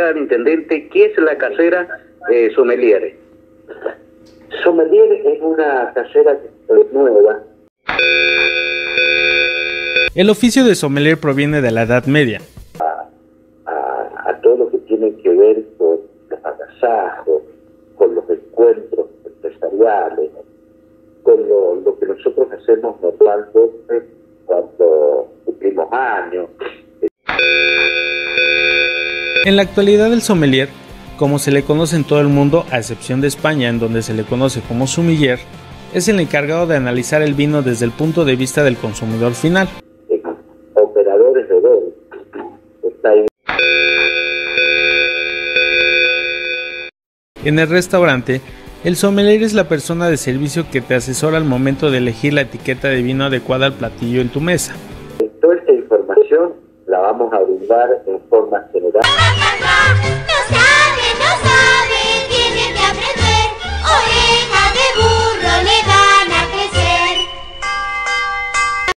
al intendente qué es la casera eh, sommelier. Sommelier es una casera nueva. El oficio de sommelier proviene de la Edad Media. A, a todo lo que tiene que ver con los agasajos, con los encuentros empresariales, con lo, lo que nosotros hacemos normalmente En la actualidad el sommelier, como se le conoce en todo el mundo, a excepción de España, en donde se le conoce como sumiller, es el encargado de analizar el vino desde el punto de vista del consumidor final. Operadores de venta. Está ahí. En el restaurante, el sommelier es la persona de servicio que te asesora al momento de elegir la etiqueta de vino adecuada al platillo en tu mesa. Vamos a brindar en forma general.